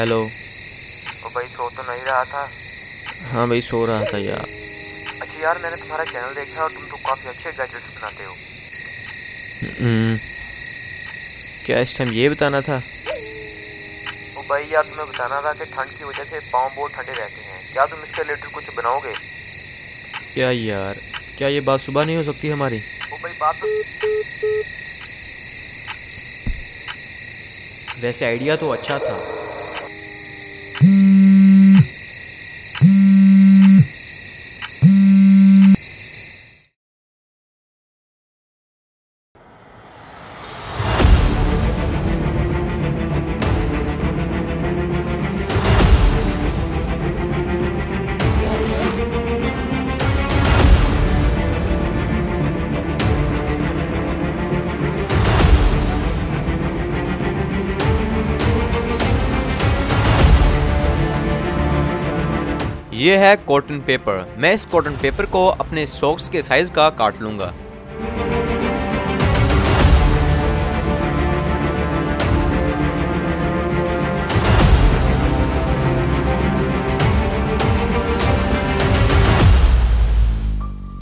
Hello ओ भाई सो तो नहीं रहा था। हाँ भाई सो रहा था यार। अच्छा यार मैंने तुम्हारा चैनल देखा और तुम तो काफ़ी अच्छे गैजेट्स बनाते हो। हम्म, क्या इस टाइम ये बताना था? ओ भाई यार तुम्हें बताना था कि ठंड की वजह से पाँव बहुत ठंडे रहते हैं। क्या तुम इसके रिलेटेड कुछ बनाओगे? क्या यार? क्या ये बात सुबह नहीं हो सकती हमारी? ओ भाई बात तो वैसे आइडिया तो अच्छा था। Hmm. ये है कॉटन पेपर मैं इस कॉटन पेपर को अपने सॉक्स के साइज़ का काट लूँगा।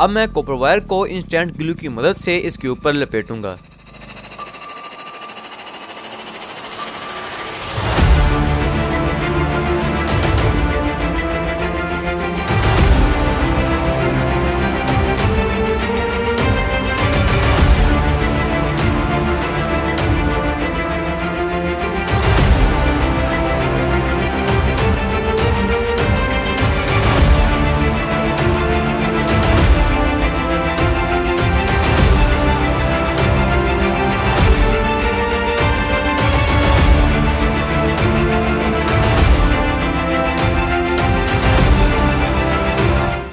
अब मैं कॉपर वायर को इंस्टेंट ग्लू की मदद से इसके ऊपर लपेटूँगा।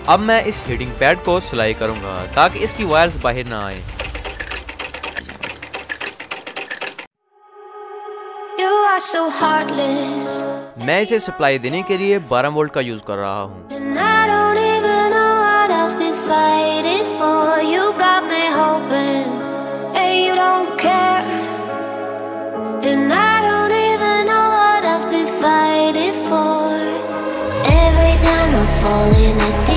अब मैं इस हीटिंग पैड को सिलाई करूँगा ताकि इसकी वायर्स बाहर ना आए। मैं इसे सप्लाई देने के लिए 12 वोल्ट का यूज़ कर रहा हूँ। Falling at the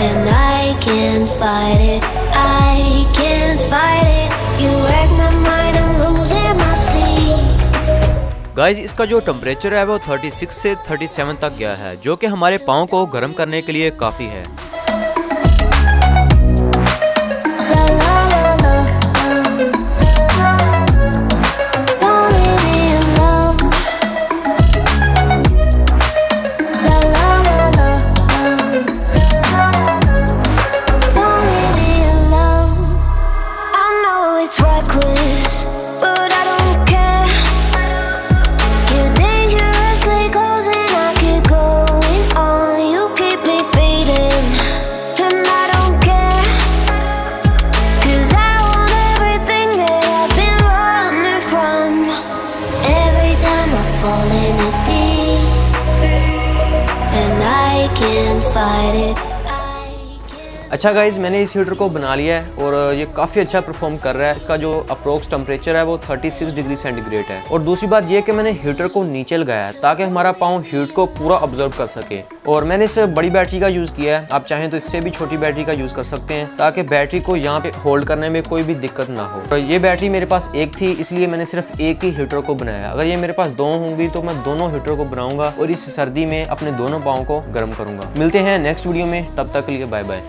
and I can't fight it. I can't fight it. You wreck my mind, I'm losing my sleep. Guys इसका जो टेम्परेचर है वो 36 से 37 तक गया है जो कि हमारे पाँव को गर्म करने के लिए काफ़ी है I can't fight it. अच्छा गाइज़ मैंने इस हीटर को बना लिया है और ये काफ़ी अच्छा परफॉर्म कर रहा है। इसका जो अप्रोक्स टेम्परेचर है वो 36 डिग्री सेंटीग्रेड है। और दूसरी बात ये कि मैंने हीटर को नीचे लगाया है ताकि हमारा पाँव हीट को पूरा ऑब्ज़र्व कर सके। और मैंने इस बड़ी बैटरी का यूज़ किया है। आप चाहें तो इससे भी छोटी बैटरी का यूज़ कर सकते हैं ताकि बैटरी को यहाँ पे होल्ड करने में कोई भी दिक्कत ना हो। तो ये बैटरी मेरे पास एक थी, इसलिए मैंने सिर्फ़ एक ही हीटर को बनाया अगर ये मेरे पास दो होंगी तो मैं दोनों हीटर को बनाऊँगा और इस सर्दी में अपने दोनों पाँव को गर्म करूँगा। मिलते हैं नेक्स्ट वीडियो में, तब तक के लिए बाय बाय